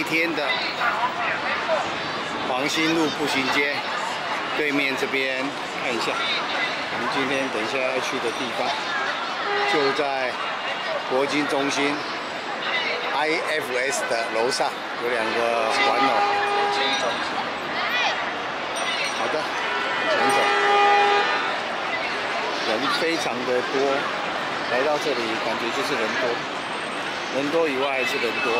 白天的黄兴路步行街对面这边看一下，我们今天等一下要去的地方就在国金中心 IFS 的楼上，有两个玩偶。好的，前走，人非常的多，来到这里感觉就是人多，人多以外还是人多。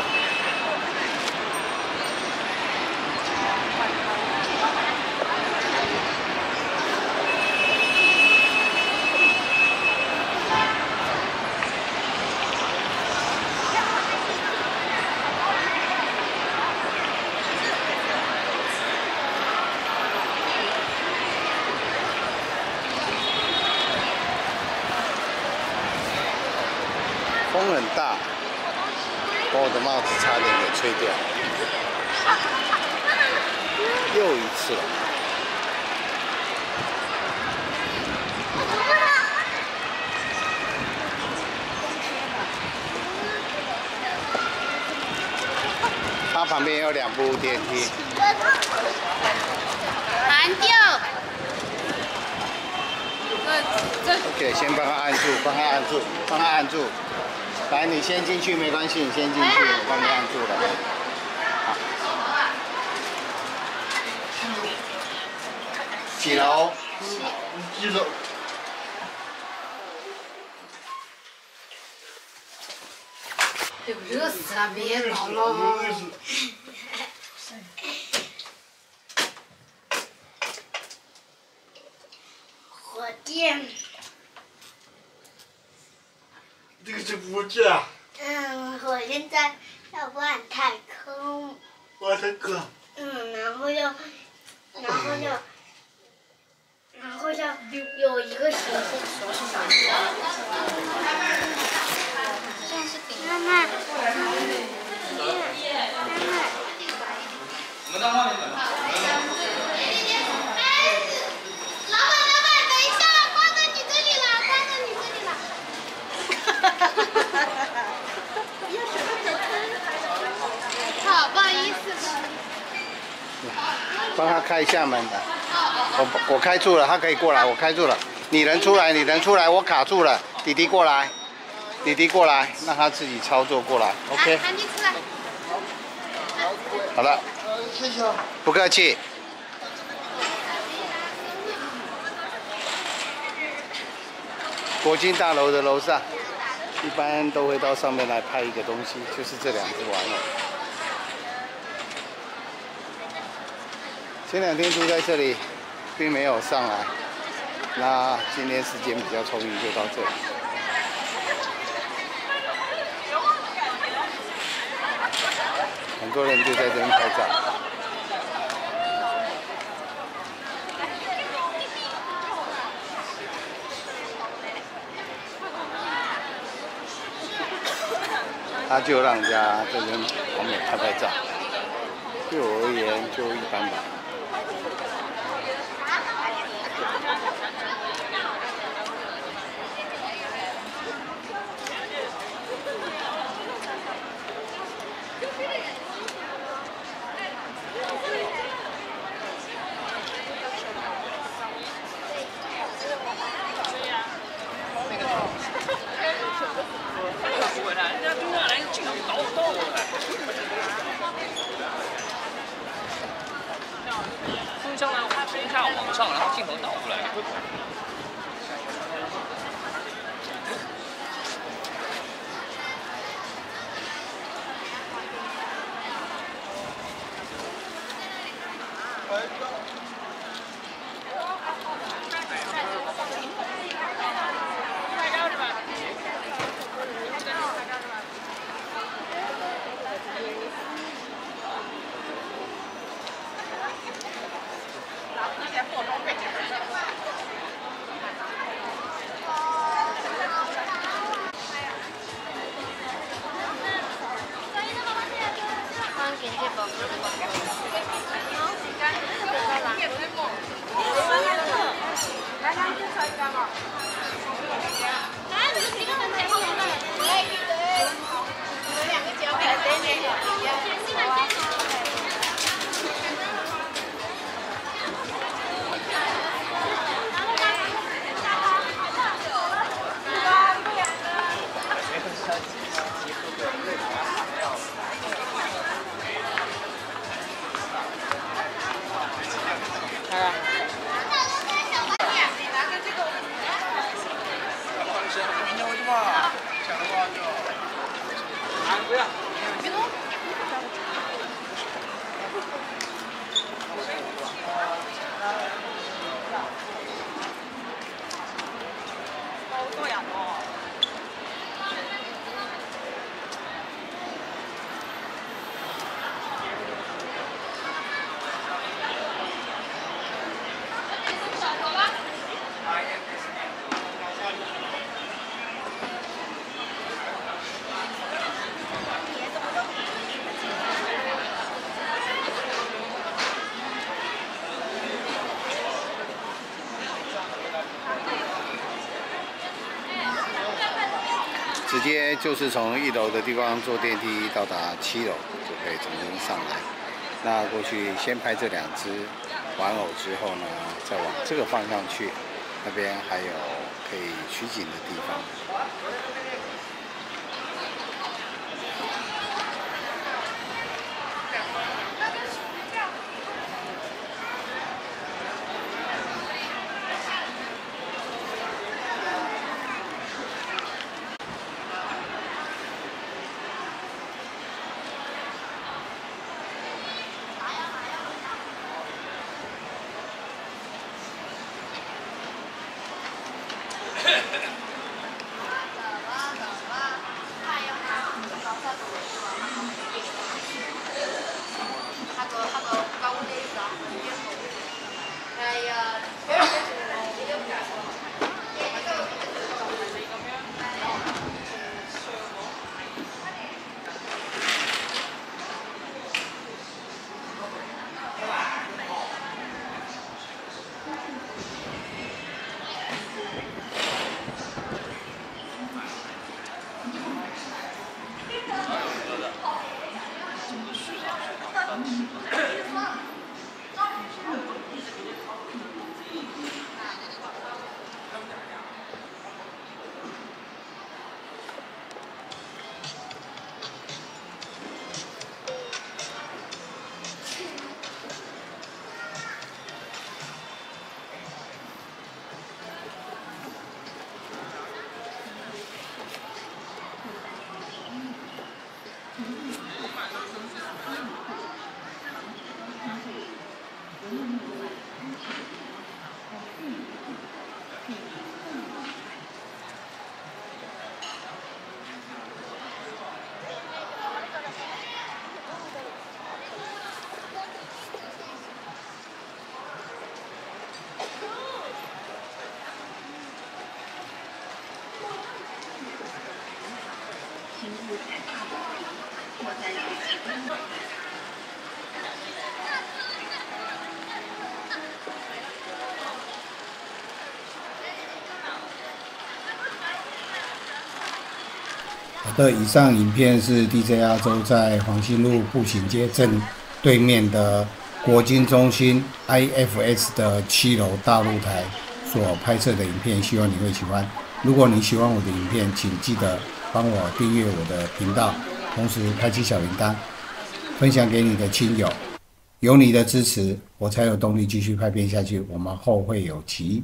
风很大，把我的帽子差点给吹掉，又一次了。它旁边有两部电梯。喊救！先帮他按住，帮他按住，帮他按住。来，你先进去没关系，你先进去，我帮你按住了。好。几楼？几楼？哎呦，热死了，别搞了。火箭。这个嗯，我现在要玩太空。我的哥！嗯，然后要，然后要，然后要有一个行星。妈妈。我们到外面等。老板，老板，等一下，光到你这里了，光到你这里了。好，不好意思。帮他开一下门的。我我开住了，他可以过来，我开住了。你人出来，你人出来，我卡住了。弟弟过来，弟弟过来，让他自己操作过来。OK。好了，谢谢。不客气。国金大楼的楼上，一般都会到上面来拍一个东西，就是这两只玩偶。前两天住在这里，并没有上来。那今天时间比较充裕，就到这里。很多人就在这边拍照。他就让人家这边旁边拍拍照，对我而言就一般吧。不会的，人家对面来镜头倒倒过来。风向呢，风下往上，然后镜头倒过来。光给这宝宝。来，是，明天回去嘛，想的话就。不要。好多呀！直接就是从一楼的地方坐电梯到达七楼，就可以重新上来。那过去先拍这两只玩偶之后呢，再往这个方向去，那边还有可以取景的地方。Ha ha ha! 好的，以上影片是 DJ 亚洲在黄兴路步行街正对面的国金中心 IFS 的七楼大露台所拍摄的影片，希望你会喜欢。如果你喜欢我的影片，请记得帮我订阅我的频道，同时开启小铃铛，分享给你的亲友。有你的支持，我才有动力继续拍片下去。我们后会有期。